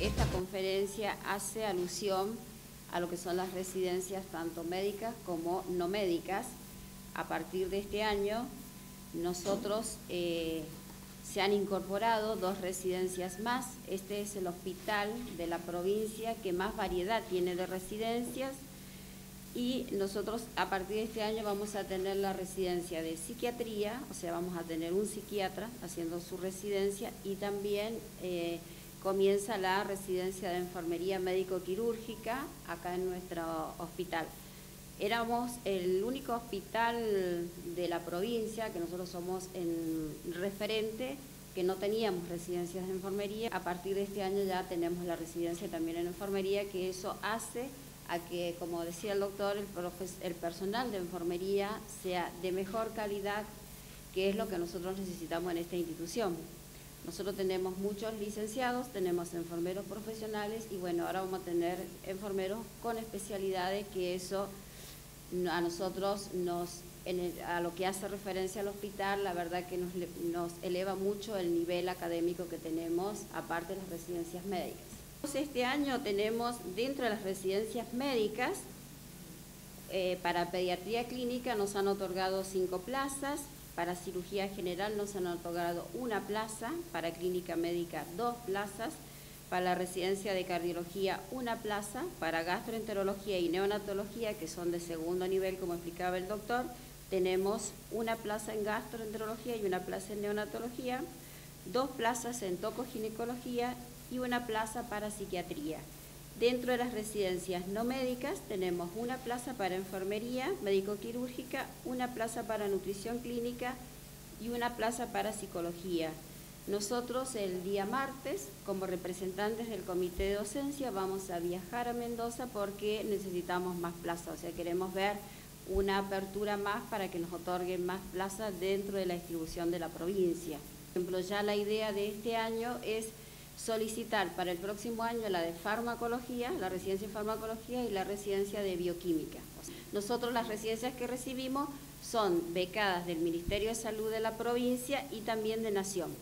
esta conferencia hace alusión a lo que son las residencias tanto médicas como no médicas. A partir de este año, nosotros eh, se han incorporado dos residencias más. Este es el hospital de la provincia que más variedad tiene de residencias y nosotros a partir de este año vamos a tener la residencia de psiquiatría, o sea, vamos a tener un psiquiatra haciendo su residencia y también eh, comienza la residencia de enfermería médico-quirúrgica acá en nuestro hospital. Éramos el único hospital de la provincia, que nosotros somos en referente, que no teníamos residencias de enfermería. A partir de este año ya tenemos la residencia también en enfermería, que eso hace a que, como decía el doctor, el, el personal de enfermería sea de mejor calidad, que es lo que nosotros necesitamos en esta institución. Nosotros tenemos muchos licenciados, tenemos enfermeros profesionales y bueno, ahora vamos a tener enfermeros con especialidades que eso a nosotros nos, a lo que hace referencia al hospital, la verdad que nos, nos eleva mucho el nivel académico que tenemos, aparte de las residencias médicas. Este año tenemos dentro de las residencias médicas, eh, para pediatría clínica nos han otorgado cinco plazas, para cirugía general nos han otorgado una plaza, para clínica médica dos plazas, para la residencia de cardiología una plaza, para gastroenterología y neonatología, que son de segundo nivel, como explicaba el doctor, tenemos una plaza en gastroenterología y una plaza en neonatología, dos plazas en tocoginecología y una plaza para psiquiatría. Dentro de las residencias no médicas tenemos una plaza para enfermería médico-quirúrgica, una plaza para nutrición clínica y una plaza para psicología. Nosotros el día martes, como representantes del comité de docencia, vamos a viajar a Mendoza porque necesitamos más plazas, o sea, queremos ver una apertura más para que nos otorguen más plazas dentro de la distribución de la provincia. Por ejemplo, ya la idea de este año es solicitar para el próximo año la de farmacología, la residencia de farmacología y la residencia de bioquímica. Nosotros las residencias que recibimos son becadas del Ministerio de Salud de la provincia y también de Nación.